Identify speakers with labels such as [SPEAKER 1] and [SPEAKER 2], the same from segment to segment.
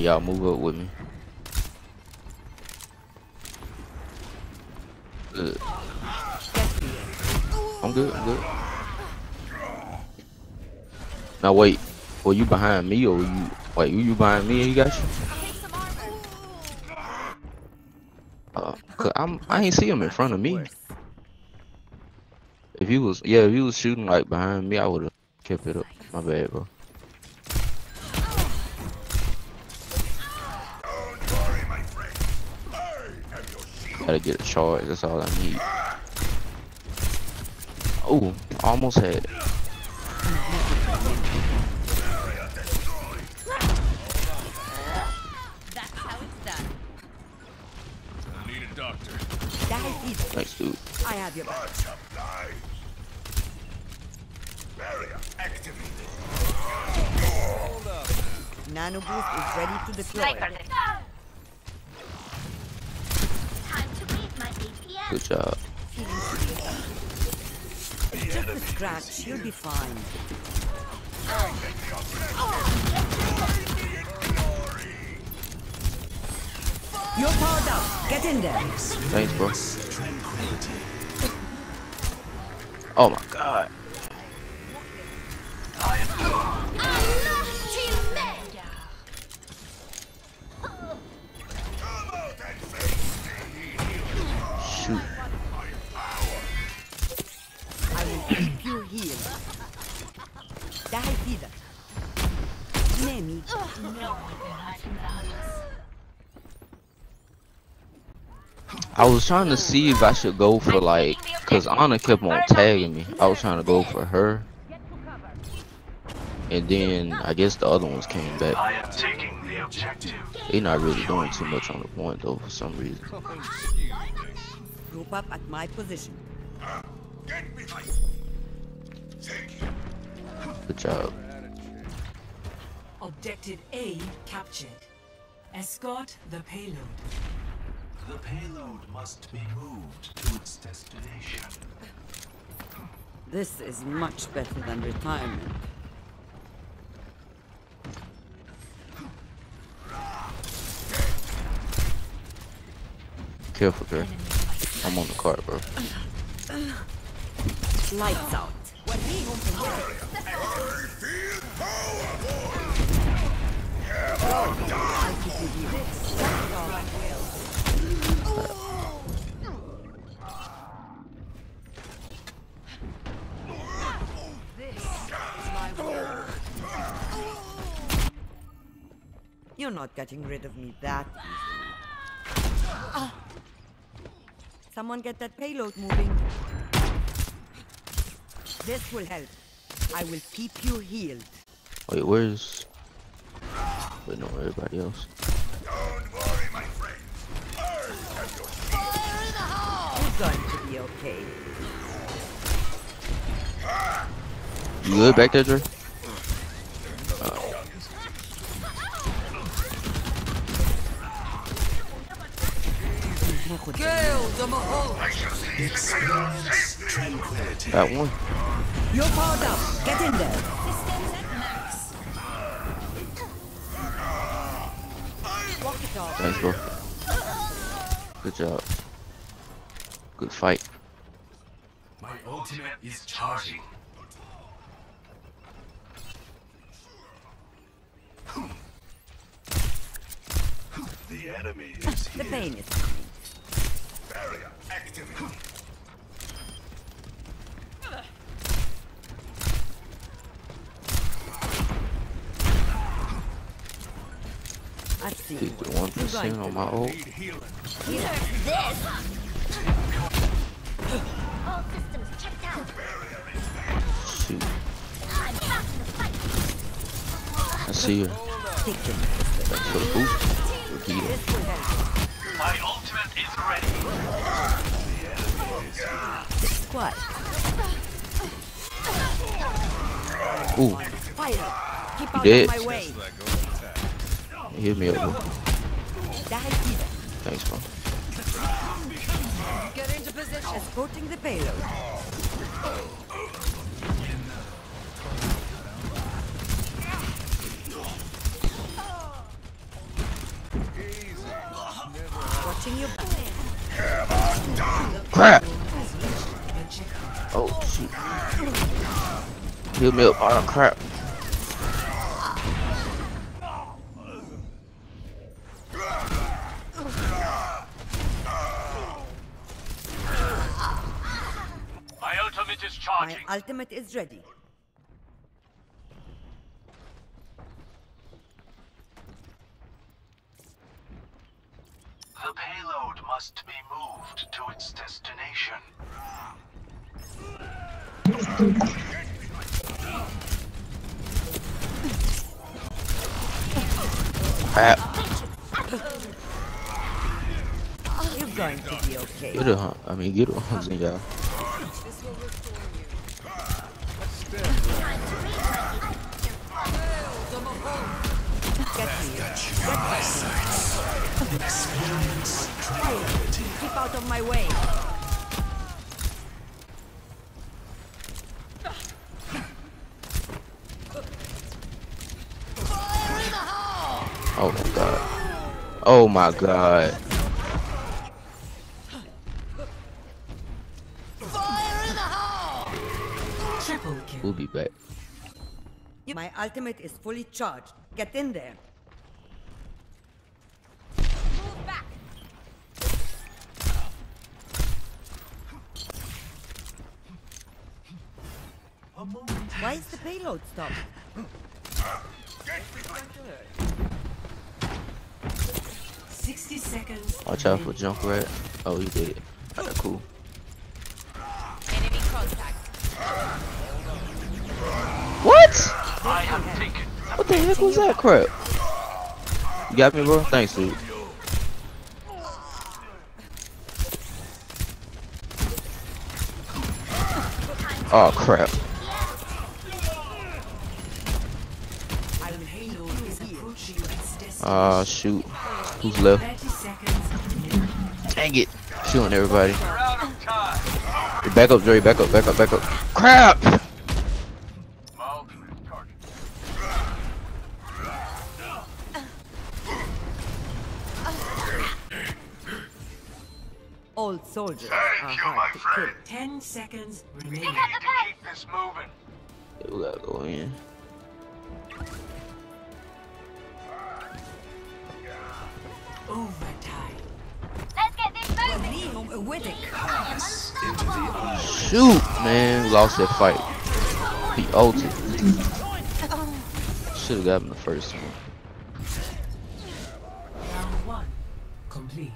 [SPEAKER 1] when y'all move up with me. Good. I'm good, I'm good. Now wait, were you behind me or were you wait, were you behind me and you got you? Uh, cause I'm I ain't see him in front of me. If he was yeah, if he was shooting like behind me, I would have kept it up. My bad, bro. Gotta get a charge, that's all I need. Oh, almost had it. Thanks, dude.
[SPEAKER 2] I have your back.
[SPEAKER 3] Barrier activated.
[SPEAKER 2] Is ready to deploy.
[SPEAKER 1] Good job.
[SPEAKER 2] Just scratch, you'll be fine. You're powered up. Get in there.
[SPEAKER 1] Thanks, bro. Oh my god.
[SPEAKER 2] Nemi,
[SPEAKER 1] I was trying to see if I should go for like, cause Ana kept on tagging me. I was trying to go for her, and then I guess the other ones came back.
[SPEAKER 3] I am taking the objective.
[SPEAKER 1] They not really doing too much on the point though for some reason.
[SPEAKER 2] group up at my position.
[SPEAKER 3] Uh, get behind. Take him.
[SPEAKER 1] Good job.
[SPEAKER 4] Objective A captured. Escort the payload.
[SPEAKER 3] The payload must be moved to its destination.
[SPEAKER 2] This is much better than retirement.
[SPEAKER 1] Careful, girl. I'm on the cart, bro.
[SPEAKER 2] Lights out. Not getting rid of me that easily. Someone get that payload moving. This will help. I will keep you healed.
[SPEAKER 1] Wait, where's? Wait, no, everybody else.
[SPEAKER 3] Don't worry, my friend. I have your
[SPEAKER 2] You're going to be okay.
[SPEAKER 1] You good back there, Dre?
[SPEAKER 3] Experience tranquility.
[SPEAKER 1] Got one.
[SPEAKER 2] You're powered up. Get in there. Walk it off.
[SPEAKER 1] Thanks, bro. Good job. Good fight.
[SPEAKER 3] My ultimate is charging. The enemy is
[SPEAKER 2] The pain is
[SPEAKER 3] Barrier
[SPEAKER 2] I've
[SPEAKER 1] Keep the one percent on my ult.
[SPEAKER 5] All systems checked out.
[SPEAKER 1] Shoot.
[SPEAKER 5] I'm back in the fight.
[SPEAKER 1] I see her.
[SPEAKER 2] Take.
[SPEAKER 1] Thanks for the boost. Repeat it.
[SPEAKER 2] This will help.
[SPEAKER 3] My ultimate is ready.
[SPEAKER 2] Quiet.
[SPEAKER 1] Ooh,
[SPEAKER 2] Fire. Keep out of my way.
[SPEAKER 1] Hit me up. Thanks, bro.
[SPEAKER 2] Get into position. The payload. Watching.
[SPEAKER 1] Crap! Oh shoot. Heal me up. Oh crap.
[SPEAKER 6] My ultimate is
[SPEAKER 2] My
[SPEAKER 6] charging.
[SPEAKER 2] Ultimate is ready.
[SPEAKER 3] The payload must be moved to its destination.
[SPEAKER 1] Crap.
[SPEAKER 2] You're going to be okay.
[SPEAKER 1] Get her. I mean, get her. y'all.
[SPEAKER 2] Get me. Keep out of my way.
[SPEAKER 1] Oh my god. Oh my god.
[SPEAKER 4] Triple kill.
[SPEAKER 1] We'll be back.
[SPEAKER 2] My ultimate is fully charged. Get in there.
[SPEAKER 5] Move back.
[SPEAKER 3] A moment
[SPEAKER 2] Why is the payload stopped?
[SPEAKER 4] Sixty seconds.
[SPEAKER 1] Watch out for
[SPEAKER 4] remaining.
[SPEAKER 1] Junkrat. Oh, he did it. Alright, cool.
[SPEAKER 5] Enemy contact.
[SPEAKER 1] What?
[SPEAKER 6] I have taken.
[SPEAKER 1] What the heck was that crap? You got me, bro? Thanks, dude. Oh crap.
[SPEAKER 4] Its destination.
[SPEAKER 1] Ah shoot. Who's left?
[SPEAKER 4] 30.
[SPEAKER 1] Dang it. Shooting everybody.
[SPEAKER 6] We're out of time.
[SPEAKER 1] Back up, Dre. Back up, back up, back up. Crap!
[SPEAKER 6] My ultimate is charging.
[SPEAKER 2] Old soldiers are hard to kill.
[SPEAKER 4] Ten seconds remaining.
[SPEAKER 5] Pick up the.
[SPEAKER 6] Keep this moving.
[SPEAKER 1] We gotta go in. Shoot, man. We lost that fight. He ulted. Should've gotten the first one.
[SPEAKER 4] Round one. Complete.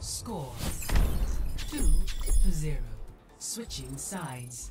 [SPEAKER 4] Score. Two to zero. Switching sides.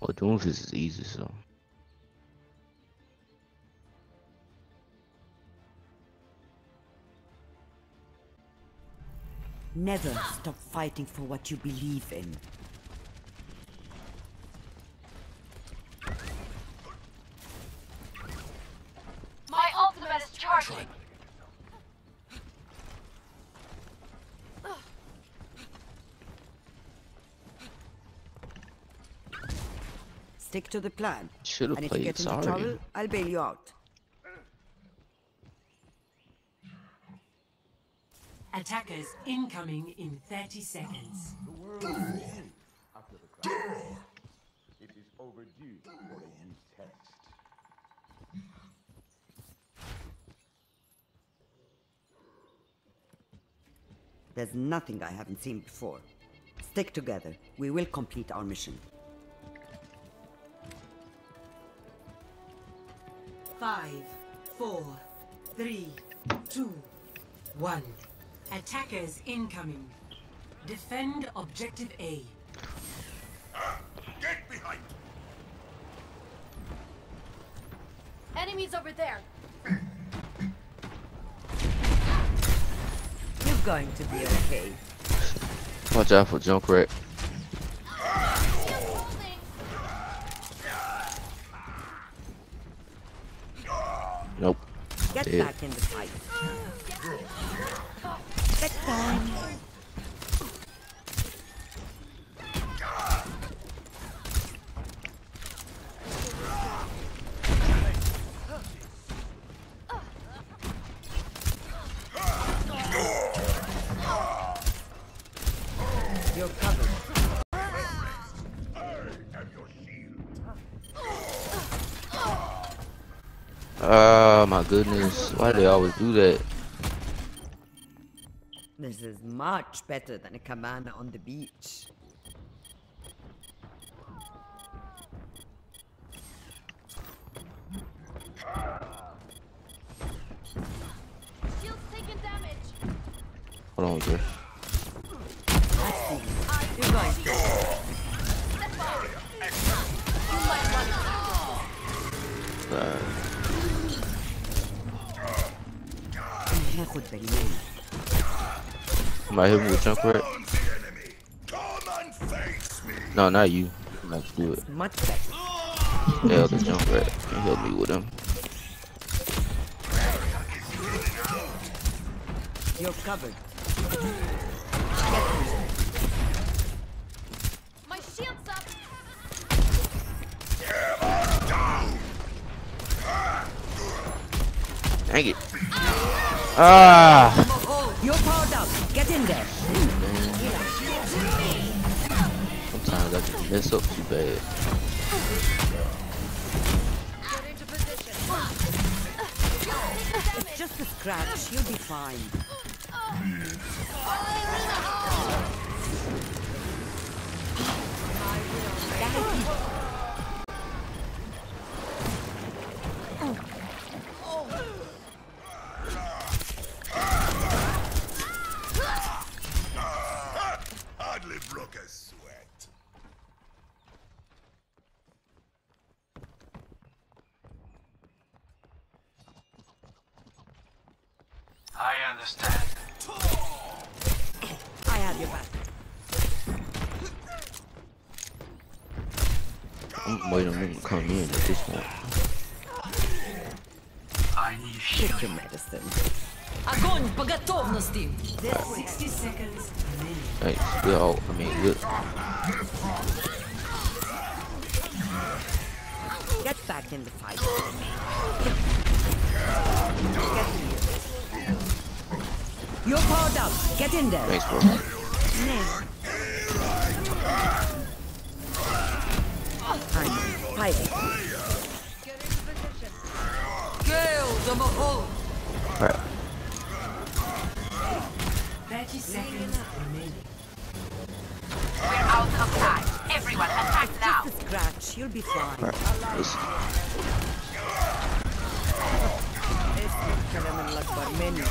[SPEAKER 1] Well, this is easy, so.
[SPEAKER 2] Never stop fighting for what you believe in.
[SPEAKER 5] My ultimate is charging.
[SPEAKER 2] Stick to the plan.
[SPEAKER 1] Should've
[SPEAKER 2] and if you
[SPEAKER 1] played
[SPEAKER 2] get into trouble, I'll bail you out.
[SPEAKER 4] Attackers incoming in 30 seconds.
[SPEAKER 7] It is overdue for a new test.
[SPEAKER 2] There's nothing I haven't seen before. Stick together. We will complete our mission.
[SPEAKER 4] Five, four, three, two, one. Attackers incoming. Defend objective A.
[SPEAKER 6] Get behind.
[SPEAKER 5] Enemies over there.
[SPEAKER 2] You're going to be okay.
[SPEAKER 1] Watch out for Junkrat.
[SPEAKER 5] Holding.
[SPEAKER 2] Get
[SPEAKER 1] Dead.
[SPEAKER 2] back in the fight. Get time. You're covered.
[SPEAKER 1] Uh, Ah, my goodness. Why do they always do that?
[SPEAKER 2] This is much better than a cabana on the beach.
[SPEAKER 5] Shield's taking damage.
[SPEAKER 1] Hold on, girl.
[SPEAKER 2] You're going to.
[SPEAKER 5] Step forward. You might want to.
[SPEAKER 1] Uh,
[SPEAKER 2] Am بالي
[SPEAKER 1] Somebody hit me with Junkrat? No, not you. Let's do it.
[SPEAKER 2] Much better.
[SPEAKER 1] Yeah, the Junkrat can help me with him.
[SPEAKER 2] You're covered.
[SPEAKER 1] Ah!
[SPEAKER 2] You're powered up. Get in there.
[SPEAKER 1] Sometimes I can mess up too bad.
[SPEAKER 2] It's just a scratch. You'll be fine.
[SPEAKER 3] Hardly
[SPEAKER 6] I understand.
[SPEAKER 2] I have your back.
[SPEAKER 1] I'm waiting on them to come in at this point.
[SPEAKER 6] I need shield.
[SPEAKER 2] Take your medicine.
[SPEAKER 4] Огонь по готовности! 60 seconds remaining.
[SPEAKER 1] Hey, we all, I mean, good.
[SPEAKER 2] Get back in the fight. Get here. you're powered up. Get in there.
[SPEAKER 1] Thanks, bro.
[SPEAKER 2] Now. I'm fighting.
[SPEAKER 5] Get into position.
[SPEAKER 4] Gale the Mahol!
[SPEAKER 1] Alright.
[SPEAKER 4] 30 seconds remaining.
[SPEAKER 8] We're out of time. Everyone attack now.
[SPEAKER 2] Just scratch. You'll be fine.
[SPEAKER 1] Alright.
[SPEAKER 2] Kelemen menu.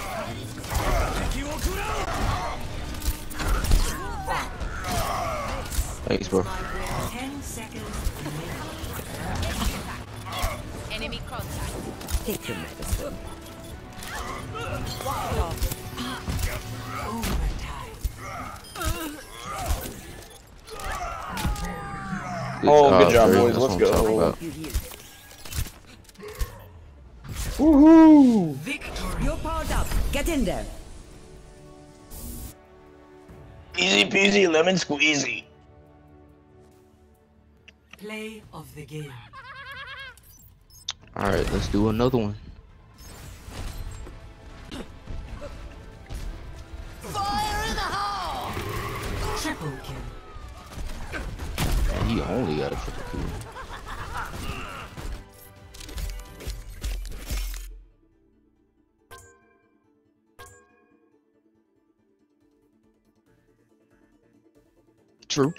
[SPEAKER 1] Thanks, bro.
[SPEAKER 5] Enemy contact.
[SPEAKER 2] Take your medicine.
[SPEAKER 9] Oh, good job, boys. Let's go
[SPEAKER 1] about.
[SPEAKER 2] You heal.
[SPEAKER 9] Woohoo!
[SPEAKER 4] Victory!
[SPEAKER 2] You're powered up. Get in there.
[SPEAKER 9] Easy peasy lemon squeezy.
[SPEAKER 4] Play of the game.
[SPEAKER 1] Alright, let's do another one. Fire in the hole!
[SPEAKER 4] Triple kill.
[SPEAKER 1] And he only got a triple kill. True.